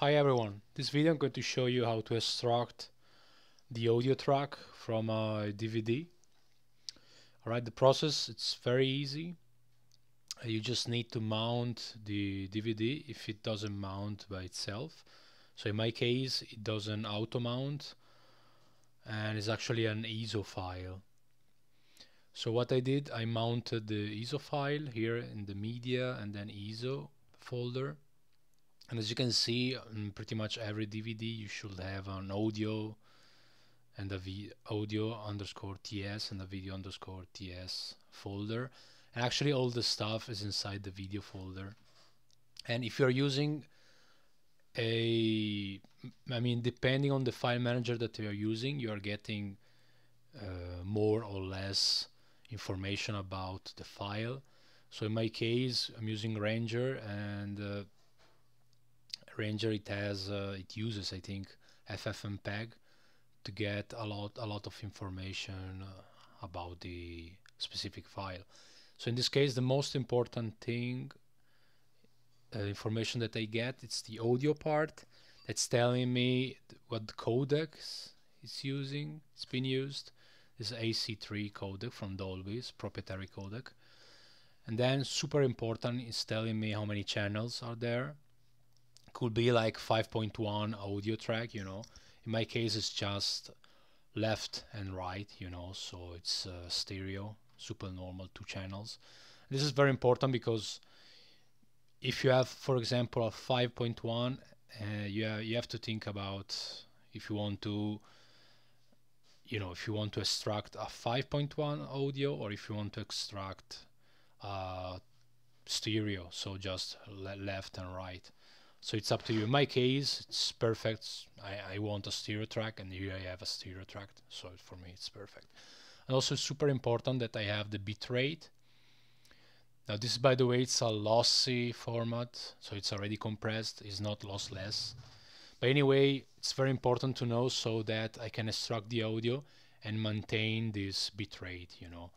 Hi everyone, this video I'm going to show you how to extract the audio track from a DVD. Alright, the process it's very easy. You just need to mount the DVD if it doesn't mount by itself. So in my case it doesn't auto mount and it's actually an ISO file. So what I did, I mounted the ISO file here in the media and then ISO folder and as you can see pretty much every DVD you should have an audio and a v audio underscore ts and a video underscore ts folder. And actually all the stuff is inside the video folder. And if you're using a I mean depending on the file manager that you're using you are getting uh, more or less information about the file. So in my case I'm using Ranger and uh, Ranger it has uh, it uses I think FFmpeg to get a lot a lot of information uh, about the specific file. So in this case the most important thing uh, information that I get it's the audio part that's telling me what the codec is using it's been used. This AC3 codec from Dolby's proprietary codec. And then super important is telling me how many channels are there could be like 5.1 audio track you know. In my case it's just left and right you know so it's uh, stereo super normal two channels. This is very important because if you have for example a 5.1 uh, you, have, you have to think about if you want to you know if you want to extract a 5.1 audio or if you want to extract uh, stereo so just le left and right so it's up to you. In my case, it's perfect. I, I want a stereo track and here I have a stereo track. So for me, it's perfect. And also super important that I have the bitrate. Now this, by the way, it's a lossy format. So it's already compressed. It's not lossless. But anyway, it's very important to know so that I can extract the audio and maintain this bitrate, you know,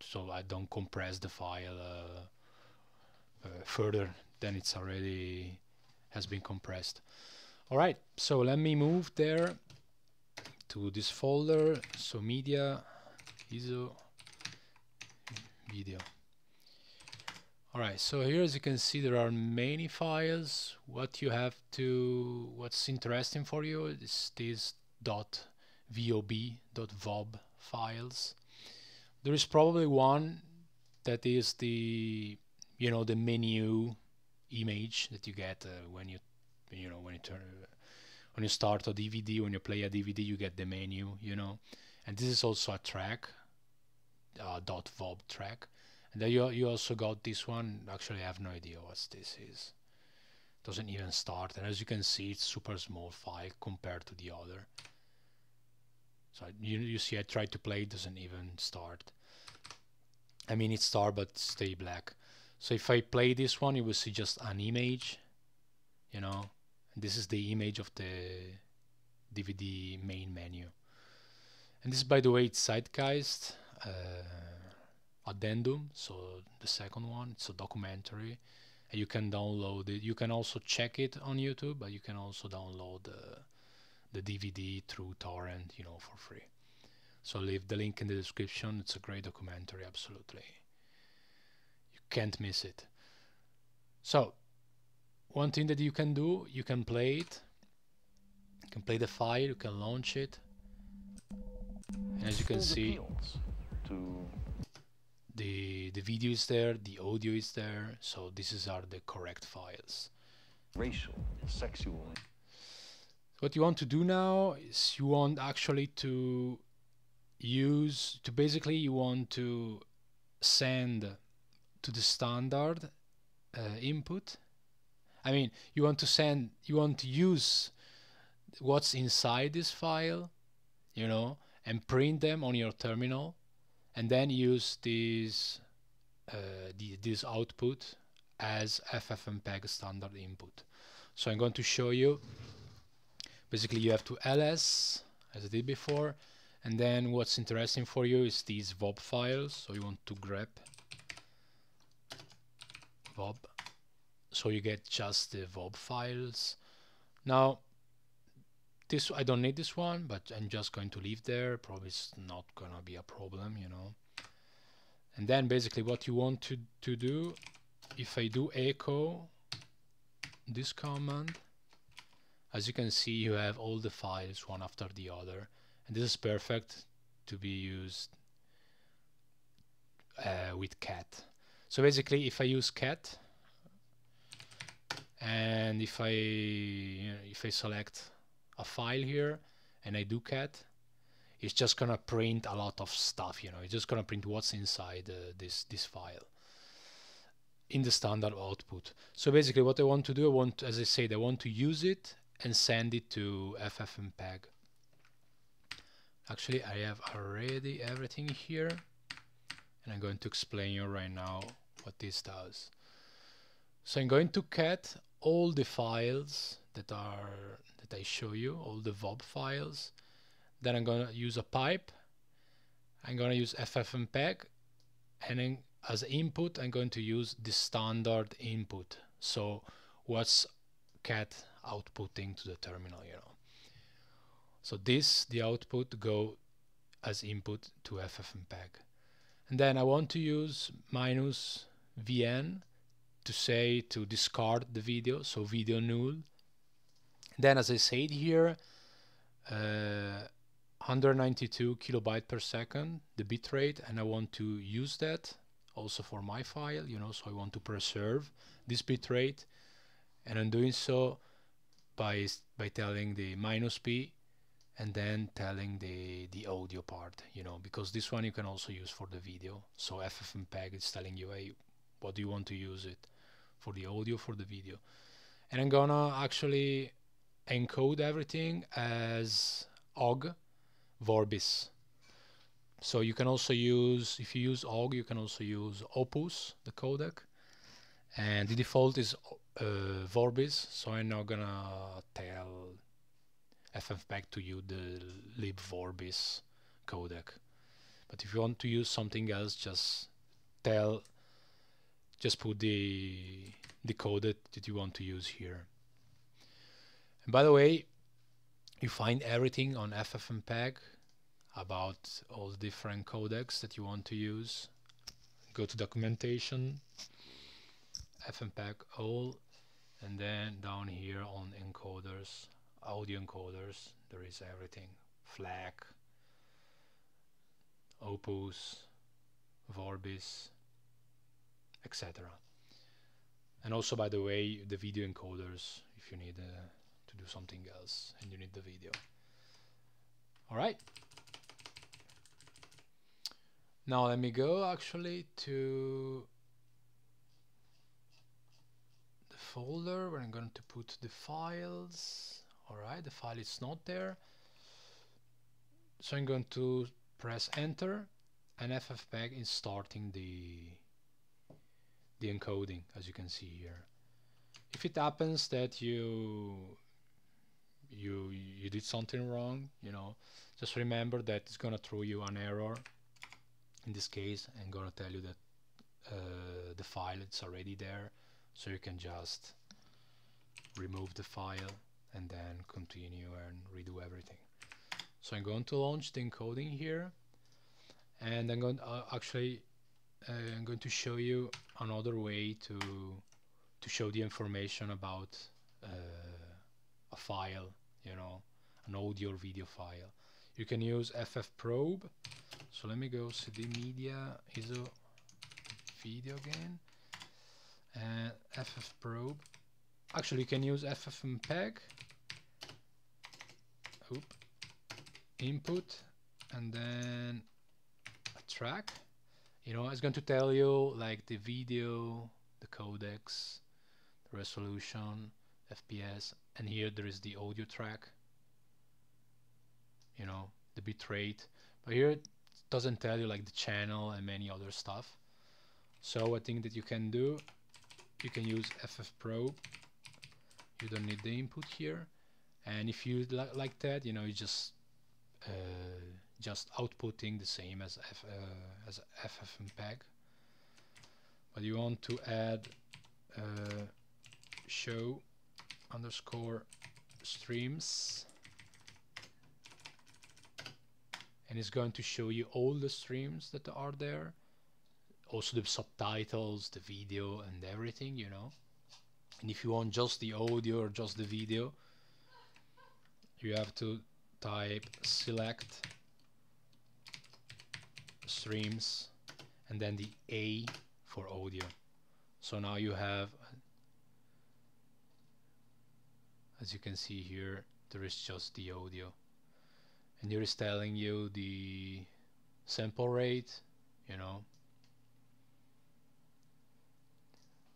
so I don't compress the file uh, uh, further than it's already has been compressed. Alright, so let me move there to this folder, so media, ISO, video. Alright, so here as you can see there are many files. What you have to, what's interesting for you is these vob files. There is probably one that is the, you know, the menu image that you get uh, when you you know when you turn when you start a DVD when you play a DVD you get the menu you know? And this is also a track uh, dot vob track. And then you, you also got this one. Actually I have no idea what this is. Doesn't even start. And as you can see it's super small file compared to the other. So you, you see I tried to play. It doesn't even start. I mean it start but stay black so if I play this one, you will see just an image, you know, this is the image of the DVD main menu. And this, by the way, it's Zeitgeist uh, Addendum, so the second one, it's a documentary. And you can download it. You can also check it on YouTube, but you can also download the, the DVD through torrent, you know, for free. So leave the link in the description. It's a great documentary, absolutely can't miss it. So one thing that you can do, you can play it, you can play the file, you can launch it, and as you can see, the the video is there, the audio is there, so this is are the correct files. Racial, sexual. What you want to do now is you want actually to use to basically you want to send to the standard uh, input. I mean, you want to send, you want to use what's inside this file, you know, and print them on your terminal, and then use this uh, the, this output as FFmpeg standard input. So I'm going to show you. Basically, you have to ls as I did before, and then what's interesting for you is these vob files. So you want to grep vob. So you get just the vob files. Now this I don't need this one but I'm just going to leave there. Probably it's not gonna be a problem you know. And then basically what you want to, to do if I do echo this command as you can see you have all the files one after the other. And this is perfect to be used uh, with cat so basically if I use cat and if I if I select a file here and I do cat it's just gonna print a lot of stuff you know. It's just gonna print what's inside uh, this this file in the standard output. So basically what I want to do I want as I said I want to use it and send it to FFmpeg actually I have already everything here and I'm going to explain you right now what this does so I'm going to cat all the files that are that I show you, all the VOB files. Then I'm gonna use a pipe. I'm gonna use FFmpeg, and then as input I'm going to use the standard input. So what's cat outputting to the terminal, you know. So this, the output, go as input to FFmpeg. And then I want to use minus vn to say to discard the video, so video null. Then as I said here, uh, 192 kilobyte per second, the bitrate, and I want to use that also for my file, you know, so I want to preserve this bitrate, and I'm doing so by by telling the minus b and then telling the the audio part you know because this one you can also use for the video so ffmpeg is telling you hey what do you want to use it for the audio for the video. And I'm gonna actually encode everything as OGG Vorbis. So you can also use if you use OGG you can also use Opus the codec. And the default is uh, Vorbis. So I'm not gonna tell FFmpeg to use the libvorbis codec. But if you want to use something else just tell just put the the code that you want to use here. And by the way, you find everything on FFmpeg about all the different codecs that you want to use. Go to documentation, FFmpeg all, and then down here on encoders, audio encoders, there is everything. FLAC, Opus, Vorbis, etc. And also, by the way, the video encoders if you need uh, to do something else and you need the video. All right. Now let me go actually to the folder where I'm going to put the files. All right, the file is not there. So I'm going to press enter and FFmpeg is starting the the encoding as you can see here. If it happens that you you you did something wrong you know just remember that it's gonna throw you an error in this case I'm gonna tell you that uh, the file is already there. So you can just remove the file and then continue and redo everything. So I'm going to launch the encoding here. And I'm going to uh, actually uh, I'm going to show you another way to to show the information about uh, a file you know an audio or video file. You can use ffprobe so let me go cd media iso video again. And ffprobe actually you can use ffmpeg Oop. input. And then a track you know it's going to tell you like the video the codecs the resolution fps and here there is the audio track. You know the bitrate but here it doesn't tell you like the channel and many other stuff. So I think that you can do you can use ffprobe you don't need the input here. And if you li like that you know you just uh, just outputting the same as F, uh, as ffmpeg but you want to add uh, show underscore streams. And it's going to show you all the streams that are there. Also the subtitles the video and everything you know. And if you want just the audio or just the video you have to type select streams and then the A for audio. So now you have as you can see here there is just the audio. And here is telling you the sample rate you know.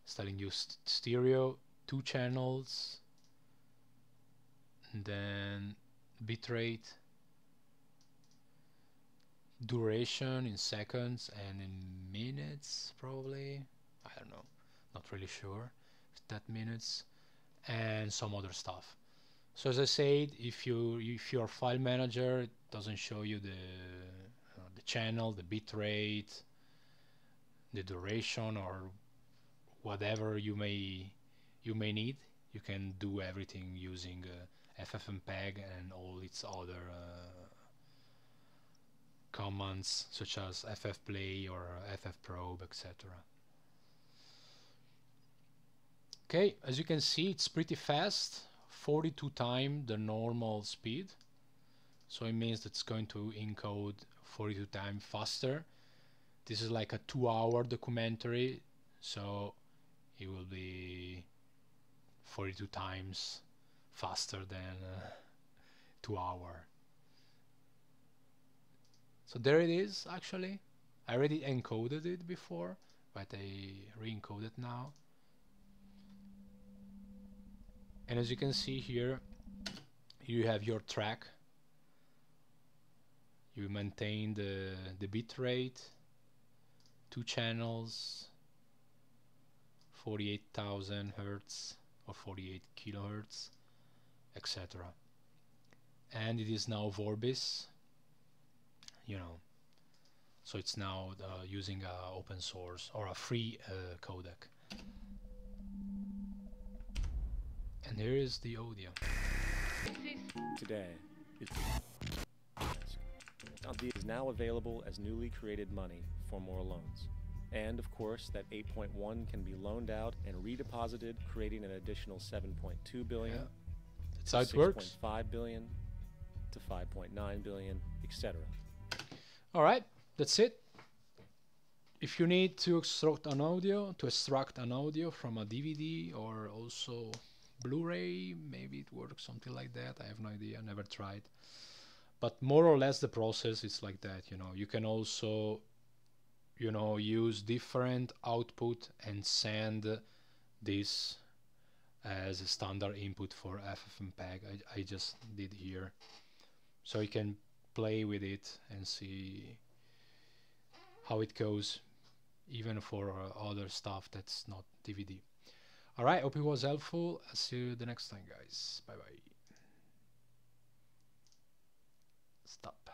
It's telling you st stereo two channels and then bitrate duration in seconds and in minutes probably. I don't know. Not really sure that minutes and some other stuff. So as I said if you if your file manager doesn't show you the uh, the channel the bitrate the duration or whatever you may you may need you can do everything using uh, FFmpeg and all its other uh, commands such as ffplay or ffprobe etc okay as you can see it's pretty fast 42 times the normal speed. So it means that it's going to encode 42 times faster. This is like a two hour documentary so it will be 42 times faster than uh, two hour so there it is actually. I already encoded it before but I re-encode it now. And as you can see here you have your track. You maintain the the bit rate two channels 48,000 hertz or 48 kilohertz etc and it is now Vorbis you know so it's now uh, using a open source or a free uh, codec and here is the audio today is Aldi is now available as newly created money for more loans. And of course, that 8.1 can be loaned out and redeposited, creating an additional 7.2 billion, Yeah. that's how it works 6.5 billion to 5.9 billion, etc. all right that's it. If you need to extract an audio to extract an audio from a DVD or also Blu-ray maybe it works something like that I have no idea never tried. But more or less the process is like that you know. You can also you know use different output and send this as a standard input for FFmpeg I, I just did here. So you can play with it and see how it goes even for uh, other stuff that's not DVD alright hope it was helpful. I'll see you the next time guys. Bye bye stop